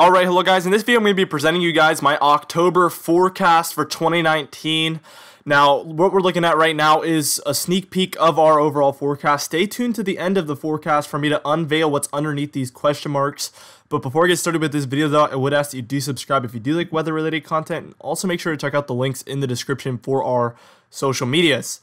Alright, hello guys. In this video, I'm going to be presenting you guys my October forecast for 2019. Now, what we're looking at right now is a sneak peek of our overall forecast. Stay tuned to the end of the forecast for me to unveil what's underneath these question marks. But before I get started with this video though, I would ask that you do subscribe if you do like weather related content. And also make sure to check out the links in the description for our social medias.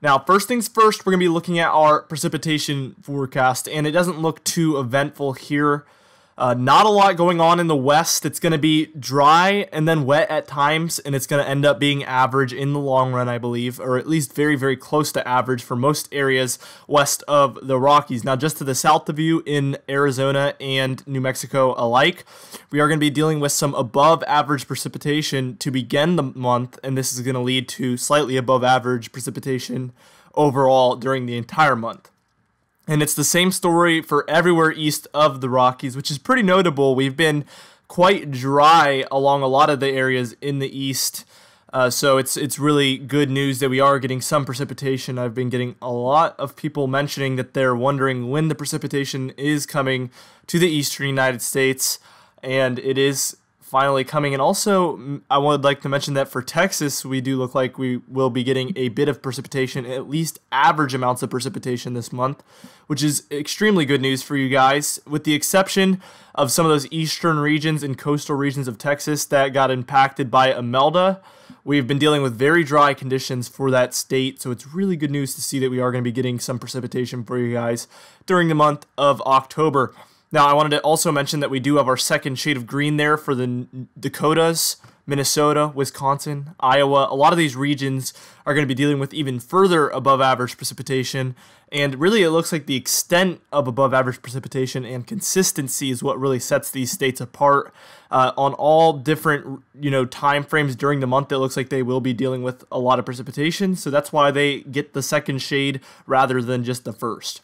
Now, first things first, we're going to be looking at our precipitation forecast, and it doesn't look too eventful here. Uh, not a lot going on in the west. It's going to be dry and then wet at times, and it's going to end up being average in the long run, I believe, or at least very, very close to average for most areas west of the Rockies. Now, just to the south of you in Arizona and New Mexico alike, we are going to be dealing with some above average precipitation to begin the month, and this is going to lead to slightly above average precipitation overall during the entire month. And it's the same story for everywhere east of the Rockies, which is pretty notable. We've been quite dry along a lot of the areas in the east. Uh, so it's it's really good news that we are getting some precipitation. I've been getting a lot of people mentioning that they're wondering when the precipitation is coming to the eastern United States, and it is finally coming. And also, I would like to mention that for Texas, we do look like we will be getting a bit of precipitation, at least average amounts of precipitation this month, which is extremely good news for you guys, with the exception of some of those eastern regions and coastal regions of Texas that got impacted by Imelda. We've been dealing with very dry conditions for that state, so it's really good news to see that we are going to be getting some precipitation for you guys during the month of October. Now, I wanted to also mention that we do have our second shade of green there for the Dakotas, Minnesota, Wisconsin, Iowa. A lot of these regions are going to be dealing with even further above average precipitation. And really, it looks like the extent of above average precipitation and consistency is what really sets these states apart. Uh, on all different, you know, time frames during the month, it looks like they will be dealing with a lot of precipitation. So that's why they get the second shade rather than just the first.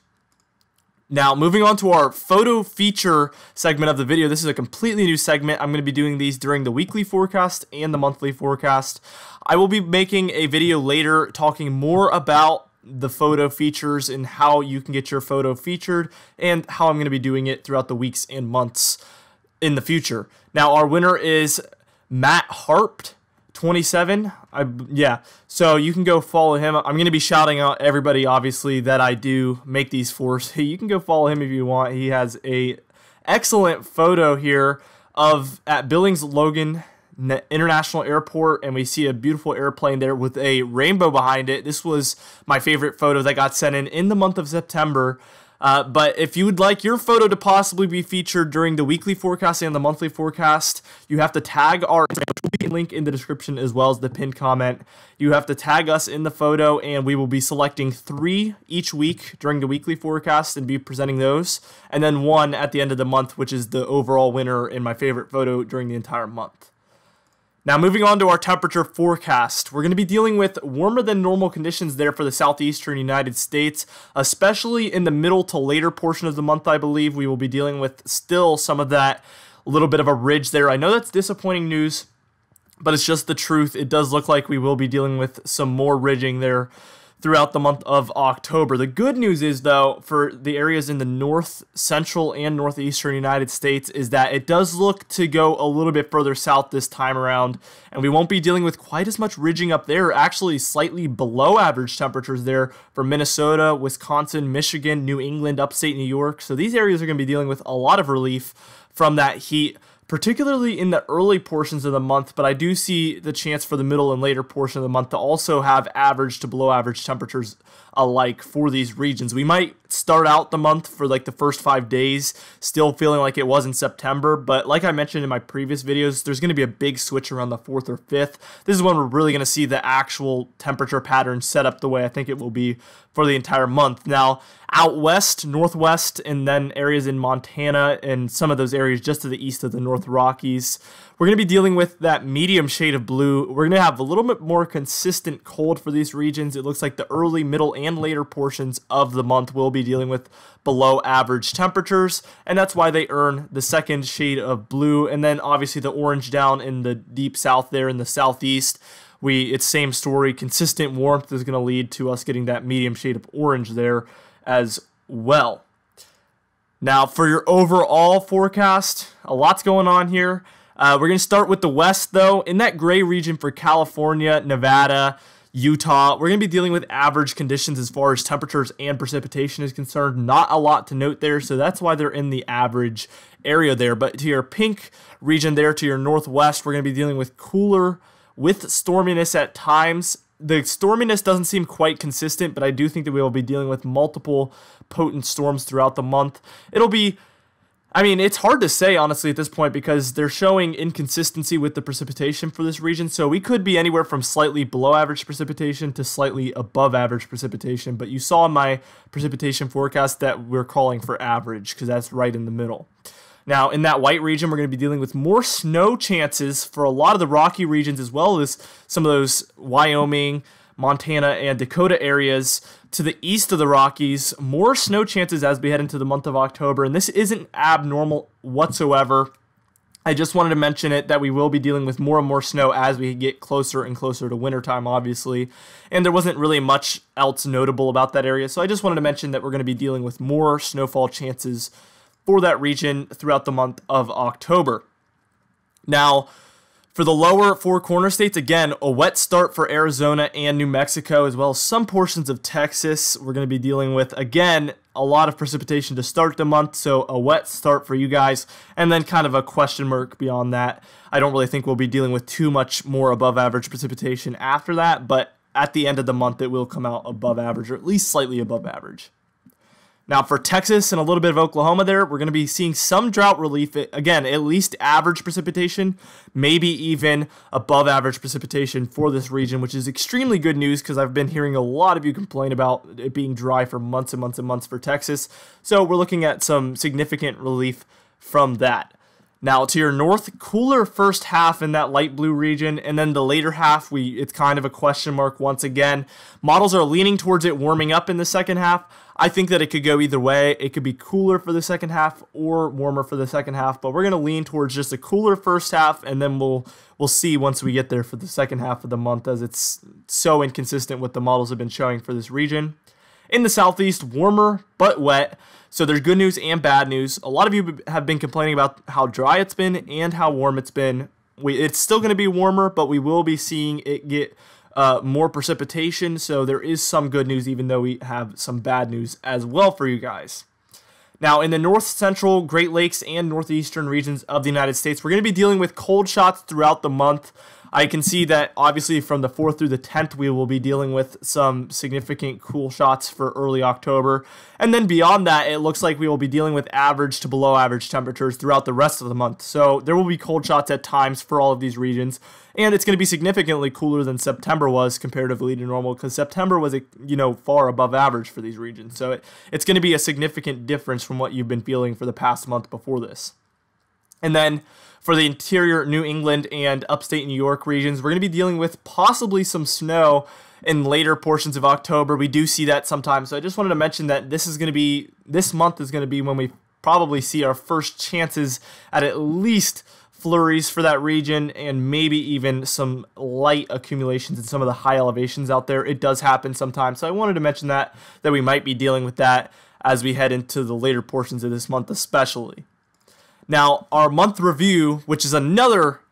Now, moving on to our photo feature segment of the video. This is a completely new segment. I'm going to be doing these during the weekly forecast and the monthly forecast. I will be making a video later talking more about the photo features and how you can get your photo featured and how I'm going to be doing it throughout the weeks and months in the future. Now, our winner is Matt Harpt. 27. I yeah. So you can go follow him. I'm going to be shouting out everybody obviously that I do make these for. So you can go follow him if you want. He has a excellent photo here of at Billings Logan International Airport and we see a beautiful airplane there with a rainbow behind it. This was my favorite photo that got sent in in the month of September. Uh, but if you would like your photo to possibly be featured during the weekly forecast and the monthly forecast, you have to tag our link in the description as well as the pinned comment. You have to tag us in the photo, and we will be selecting three each week during the weekly forecast and be presenting those, and then one at the end of the month, which is the overall winner in my favorite photo during the entire month. Now, moving on to our temperature forecast, we're going to be dealing with warmer than normal conditions there for the southeastern United States, especially in the middle to later portion of the month, I believe. We will be dealing with still some of that little bit of a ridge there. I know that's disappointing news, but it's just the truth. It does look like we will be dealing with some more ridging there throughout the month of October. The good news is, though, for the areas in the north, central, and northeastern United States, is that it does look to go a little bit further south this time around, and we won't be dealing with quite as much ridging up there, actually slightly below average temperatures there for Minnesota, Wisconsin, Michigan, New England, upstate New York. So these areas are going to be dealing with a lot of relief from that heat particularly in the early portions of the month, but I do see the chance for the middle and later portion of the month to also have average to below average temperatures alike for these regions. We might start out the month for like the first five days still feeling like it was in September, but like I mentioned in my previous videos, there's going to be a big switch around the 4th or 5th. This is when we're really going to see the actual temperature pattern set up the way I think it will be for the entire month. Now, out west, northwest, and then areas in Montana and some of those areas just to the east of the North Rockies, we're going to be dealing with that medium shade of blue. We're going to have a little bit more consistent cold for these regions. It looks like the early, middle, and later portions of the month will be dealing with below average temperatures, and that's why they earn the second shade of blue. And then obviously the orange down in the deep south there in the southeast. We it's same story. Consistent warmth is going to lead to us getting that medium shade of orange there as well. Now, for your overall forecast, a lot's going on here. Uh, we're going to start with the West, though. In that gray region for California, Nevada, Utah, we're going to be dealing with average conditions as far as temperatures and precipitation is concerned. Not a lot to note there, so that's why they're in the average area there. But to your pink region there, to your northwest, we're going to be dealing with cooler with storminess at times the storminess doesn't seem quite consistent, but I do think that we will be dealing with multiple potent storms throughout the month. It'll be I mean, it's hard to say honestly at this point because they're showing inconsistency with the precipitation for this region. So we could be anywhere from slightly below average precipitation to slightly above average precipitation. But you saw in my precipitation forecast that we're calling for average because that's right in the middle. Now, in that white region, we're going to be dealing with more snow chances for a lot of the rocky regions as well as some of those Wyoming, Montana, and Dakota areas to the east of the Rockies. More snow chances as we head into the month of October, and this isn't abnormal whatsoever. I just wanted to mention it that we will be dealing with more and more snow as we get closer and closer to wintertime, obviously. And there wasn't really much else notable about that area, so I just wanted to mention that we're going to be dealing with more snowfall chances for that region throughout the month of October. Now, for the lower four corner states, again, a wet start for Arizona and New Mexico, as well as some portions of Texas. We're going to be dealing with, again, a lot of precipitation to start the month, so a wet start for you guys, and then kind of a question mark beyond that. I don't really think we'll be dealing with too much more above average precipitation after that, but at the end of the month, it will come out above average, or at least slightly above average. Now, for Texas and a little bit of Oklahoma, there, we're going to be seeing some drought relief. Eh, again, at least average precipitation, maybe even above average precipitation for this region, which is extremely good news because I've been hearing a lot of you complain about it being dry for months and months and months for Texas. So, we're looking at some significant relief from that. Now to your north, cooler first half in that light blue region, and then the later half, we it's kind of a question mark once again. Models are leaning towards it warming up in the second half. I think that it could go either way. It could be cooler for the second half or warmer for the second half, but we're gonna lean towards just a cooler first half, and then we'll we'll see once we get there for the second half of the month, as it's so inconsistent what the models have been showing for this region. In the southeast, warmer but wet. So there's good news and bad news. A lot of you have been complaining about how dry it's been and how warm it's been. We, it's still going to be warmer, but we will be seeing it get uh, more precipitation. So there is some good news, even though we have some bad news as well for you guys. Now, in the north central, Great Lakes, and northeastern regions of the United States, we're going to be dealing with cold shots throughout the month. I can see that obviously from the 4th through the 10th, we will be dealing with some significant cool shots for early October. And then beyond that, it looks like we will be dealing with average to below average temperatures throughout the rest of the month. So there will be cold shots at times for all of these regions. And it's going to be significantly cooler than September was comparatively to normal because September was, you know, far above average for these regions. So it, it's going to be a significant difference from what you've been feeling for the past month before this. And then for the interior New England and upstate New York regions, we're going to be dealing with possibly some snow in later portions of October. We do see that sometimes. So I just wanted to mention that this is going to be this month is going to be when we probably see our first chances at at least flurries for that region and maybe even some light accumulations in some of the high elevations out there. It does happen sometimes. So I wanted to mention that that we might be dealing with that as we head into the later portions of this month especially. Now, our month review, which is another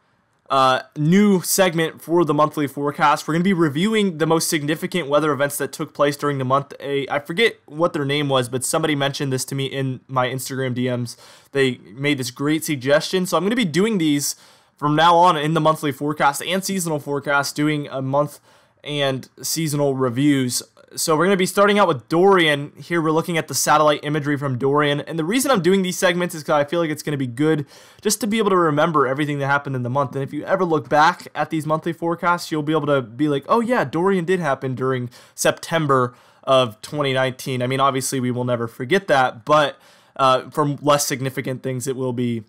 uh, new segment for the monthly forecast, we're going to be reviewing the most significant weather events that took place during the month. A, I forget what their name was, but somebody mentioned this to me in my Instagram DMs. They made this great suggestion. So I'm going to be doing these from now on in the monthly forecast and seasonal forecast, doing a month and seasonal reviews so we're going to be starting out with Dorian. Here we're looking at the satellite imagery from Dorian. And the reason I'm doing these segments is because I feel like it's going to be good just to be able to remember everything that happened in the month. And if you ever look back at these monthly forecasts, you'll be able to be like, oh yeah, Dorian did happen during September of 2019. I mean, obviously we will never forget that, but uh, for less significant things, it will be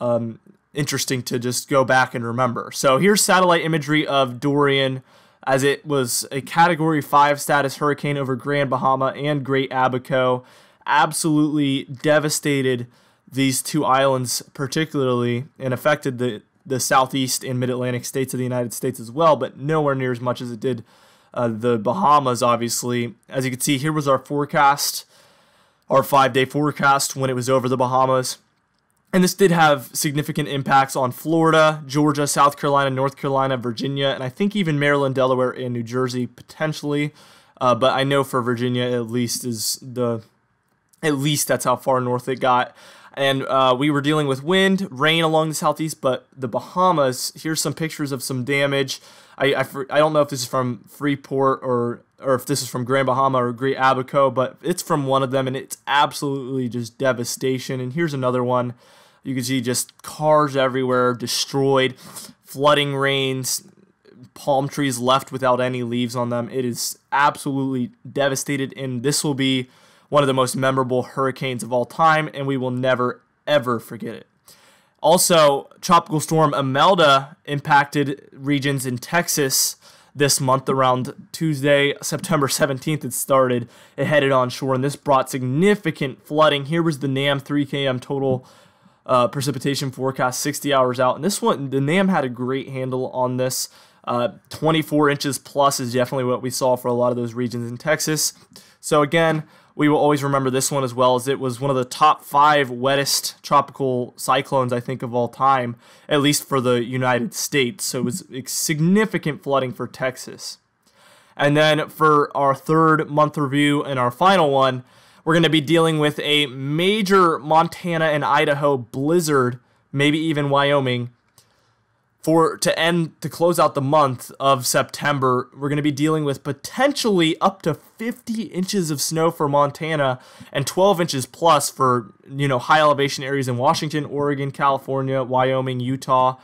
um, interesting to just go back and remember. So here's satellite imagery of Dorian as it was a Category 5 status hurricane over Grand Bahama and Great Abaco. Absolutely devastated these two islands, particularly, and affected the, the southeast and mid Atlantic states of the United States as well, but nowhere near as much as it did uh, the Bahamas, obviously. As you can see, here was our forecast. our five day forecast when it was over the Bahamas. And this did have significant impacts on Florida, Georgia, South Carolina, North Carolina, Virginia, and I think even Maryland, Delaware, and New Jersey potentially. Uh, but I know for Virginia at least is the at least that's how far north it got. And uh, we were dealing with wind, rain along the southeast, but the Bahamas. Here's some pictures of some damage. I, I, I don't know if this is from Freeport or or if this is from Grand Bahama or Great Abaco, but it's from one of them, and it's absolutely just devastation. And here's another one. You can see just cars everywhere, destroyed, flooding rains, palm trees left without any leaves on them. It is absolutely devastated, and this will be one of the most memorable hurricanes of all time, and we will never, ever forget it. Also, Tropical Storm Imelda impacted regions in Texas this month around Tuesday, September 17th. It started, it headed onshore, and this brought significant flooding. Here was the NAM 3 km total uh, precipitation forecast 60 hours out. And this one, the NAM had a great handle on this. Uh, 24 inches plus is definitely what we saw for a lot of those regions in Texas. So again, we will always remember this one as well as it was one of the top five wettest tropical cyclones I think of all time, at least for the United States. So it was significant flooding for Texas. And then for our third month review and our final one, we're going to be dealing with a major Montana and Idaho blizzard, maybe even Wyoming. For to end to close out the month of September, we're going to be dealing with potentially up to 50 inches of snow for Montana and 12 inches plus for you know high elevation areas in Washington, Oregon, California, Wyoming, Utah.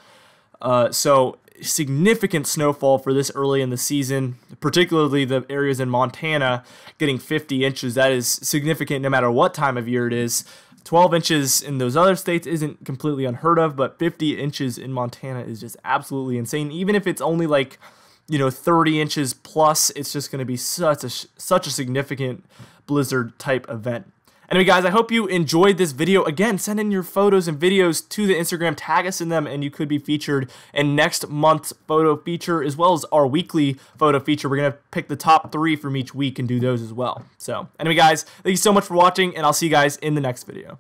Uh, so significant snowfall for this early in the season, particularly the areas in Montana getting 50 inches. That is significant no matter what time of year it is. 12 inches in those other states isn't completely unheard of, but 50 inches in Montana is just absolutely insane. Even if it's only like, you know, 30 inches plus, it's just going to be such a such a significant blizzard type event. Anyway, guys, I hope you enjoyed this video. Again, send in your photos and videos to the Instagram, tag us in them, and you could be featured in next month's photo feature as well as our weekly photo feature. We're going to pick the top three from each week and do those as well. So, anyway, guys, thank you so much for watching, and I'll see you guys in the next video.